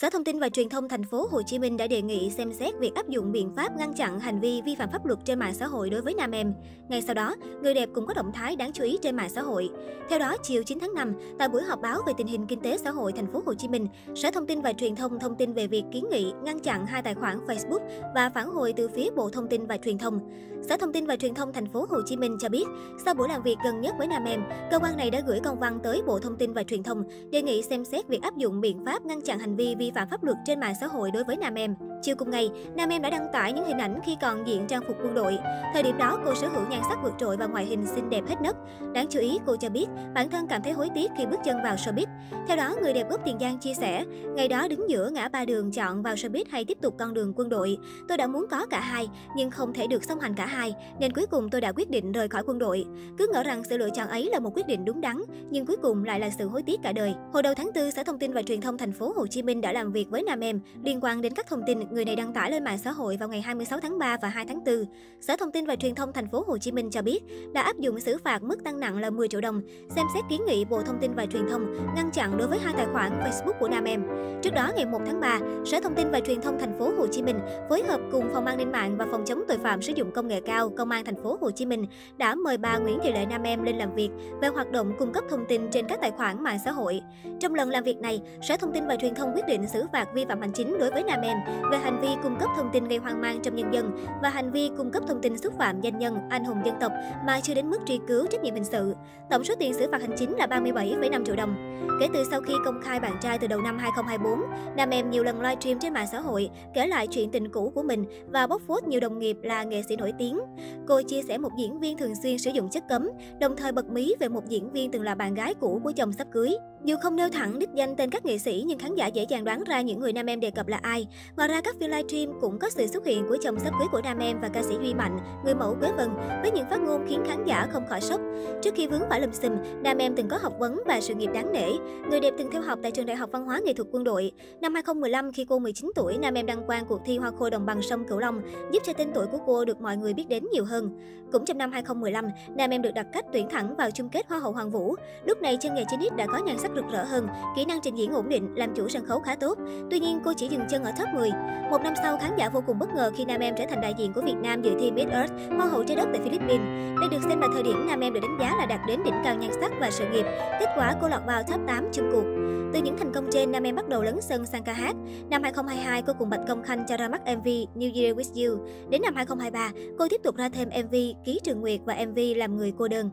Sở Thông tin và Truyền thông thành phố Hồ Chí Minh đã đề nghị xem xét việc áp dụng biện pháp ngăn chặn hành vi vi phạm pháp luật trên mạng xã hội đối với nam em. Ngay sau đó, người đẹp cũng có động thái đáng chú ý trên mạng xã hội. Theo đó, chiều 9 tháng 5, tại buổi họp báo về tình hình kinh tế xã hội thành phố Hồ Chí Minh, Sở Thông tin và Truyền thông thông tin về việc kiến nghị ngăn chặn hai tài khoản Facebook và phản hồi từ phía Bộ Thông tin và Truyền thông. Sở Thông tin và Truyền thông thành phố Hồ Chí Minh cho biết, sau buổi làm việc gần nhất với nam em, cơ quan này đã gửi công văn tới Bộ Thông tin và Truyền thông đề nghị xem xét việc áp dụng biện pháp ngăn chặn hành vi vi vi phạm pháp luật trên mạng xã hội đối với nam em. Chiều cùng ngày, nam em đã đăng tải những hình ảnh khi còn diện trang phục quân đội. Thời điểm đó, cô sở hữu nhan sắc vượt trội và ngoại hình xinh đẹp hết nấc. Đáng chú ý, cô cho biết bản thân cảm thấy hối tiếc khi bước chân vào showbiz. Theo đó, người đẹp gốc Tiền Giang chia sẻ, ngày đó đứng giữa ngã ba đường chọn vào showbiz hay tiếp tục con đường quân đội. Tôi đã muốn có cả hai, nhưng không thể được song hành cả hai, nên cuối cùng tôi đã quyết định rời khỏi quân đội. Cứ ngỡ rằng sự lựa chọn ấy là một quyết định đúng đắn, nhưng cuối cùng lại là sự hối tiếc cả đời. Hồi đầu tháng 4, Sở Thông tin và Truyền thông thành phố Hồ Chí Minh đã làm việc với nam em liên quan đến các thông tin người này đăng tải lên mạng xã hội vào ngày 26 tháng 3 và 2 tháng 4. Sở Thông tin và Truyền thông thành phố Hồ Chí Minh cho biết đã áp dụng xử phạt mức tăng nặng là 10 triệu đồng, xem xét kiến nghị Bộ Thông tin và Truyền thông ngăn chặn đối với hai tài khoản Facebook của nam em. Trước đó ngày 1 tháng 3, Sở Thông tin và Truyền thông thành phố Hồ Chí Minh phối hợp cùng Phòng an ninh mạng và Phòng chống tội phạm sử dụng công nghệ cao Công an thành phố Hồ Chí Minh đã mời bà Nguyễn Thị Lệ Nam Em lên làm việc về hoạt động cung cấp thông tin trên các tài khoản mạng xã hội. Trong lần làm việc này, Sở Thông tin và Truyền thông quyết định xử phạt vi phạm hành chính đối với Nam Em về hành vi cung cấp thông tin gây hoang mang trong nhân dân và hành vi cung cấp thông tin xúc phạm danh nhân, anh hùng dân tộc mà chưa đến mức truy cứu trách nhiệm hình sự. Tổng số tiền xử phạt hành chính là 37,5 triệu đồng. Kể từ sau khi công khai bạn trai từ đầu năm 2024, Nam Em nhiều lần livestream trên mạng xã hội kể lại chuyện tình cũ của mình và bóc phốt nhiều đồng nghiệp là nghệ sĩ nổi tiếng. Cô chia sẻ một diễn viên thường xuyên sử dụng chất cấm, đồng thời bật mí về một diễn viên từng là bạn gái cũ của chồng sắp cưới. Dù không nêu thẳng đích danh tên các nghệ sĩ nhưng khán giả dễ dàng đoán ra những người nam em đề cập là ai. Ngoài ra các phiên livestream cũng có sự xuất hiện của chồng sắp cưới của nam em và ca sĩ Duy Mạnh, người mẫu Quế Vân với những phát ngôn khiến khán giả không khỏi sốc. Trước khi vướng phải lùm xùm, nam em từng có học vấn và sự nghiệp đáng nể. Người đẹp từng theo học tại trường Đại học Văn hóa Nghệ thuật Quân đội. Năm 2015 khi cô 19 tuổi, nam em đăng quang cuộc thi Hoa khôi đồng bằng sông Cửu Long, giúp cho tên tuổi của cô được mọi người biết đến nhiều hơn. Cũng trong năm 2015, nam em được đặt cách tuyển thẳng vào chung kết Hoa hậu Hoàng Vũ. Lúc này chân nghề Chinese đã có nhan sắc rực rỡ hơn, kỹ năng trình diễn ổn định, làm chủ sân khấu khá tốt. Tuy nhiên, cô chỉ dừng chân ở top 10. Một năm sau, khán giả vô cùng bất ngờ khi nam em trở thành đại diện của Việt Nam dự thi Miss Earth, Hoa hậu trái đất tại Philippines. Đây được xem là thời điểm nam em được đánh giá là đạt đến đỉnh cao nhan sắc và sự nghiệp. Kết quả cô lọt vào top 8 chung cuộc. Từ những thành công trên, nam em bắt đầu lấn sân sang ca hát. Năm 2022, cô cùng Bạch Công Khanh cho ra mắt MV New Year With You. Đến năm 2023, cô tiếp tục ra thêm MV Ký Trường Nguyệt và MV Làm Người Cô Đơn.